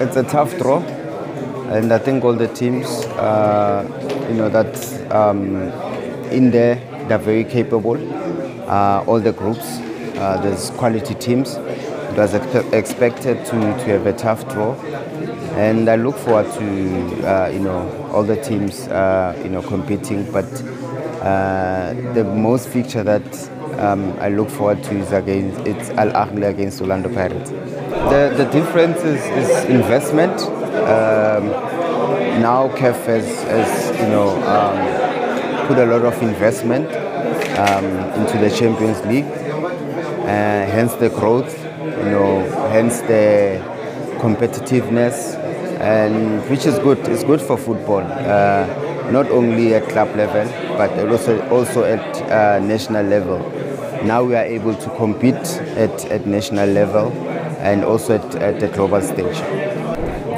it's a tough draw, and I think all the teams, uh, you know, that um, in there they're very capable. Uh, all the groups, uh, there's quality teams. It was expe- expected to, to have a tough draw, and I look forward to uh, you know all the teams uh, you know competing. But uh, the most fixture that um, I look forward to is against it's Al Ahly against Orlando Pirates. The the difference is, is investment. Um, now CAF has, has you know um, put a lot of investment um, into the Champions League, uh, hence the growth, you know, hence the competitiveness, and which is good. It's good for football, uh, not only at club level, but also also at uh, national level. Now we are able to compete at, at national level and also at, at the global stage.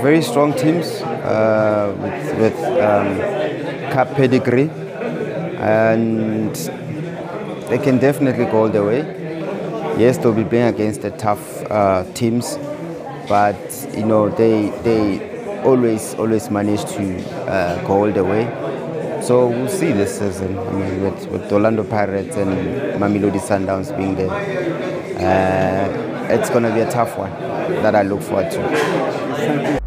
Very strong teams uh, with, with um, cup pedigree, and they can definitely go all the way. Yes, they'll be playing against the tough uh, teams, but you know they they always always manage to uh, go all the way. So we'll see this season. I mean, with, with Orlando Pirates and Mamelodi Sundowns being there, uh, it's going to be a tough one that I look forward to.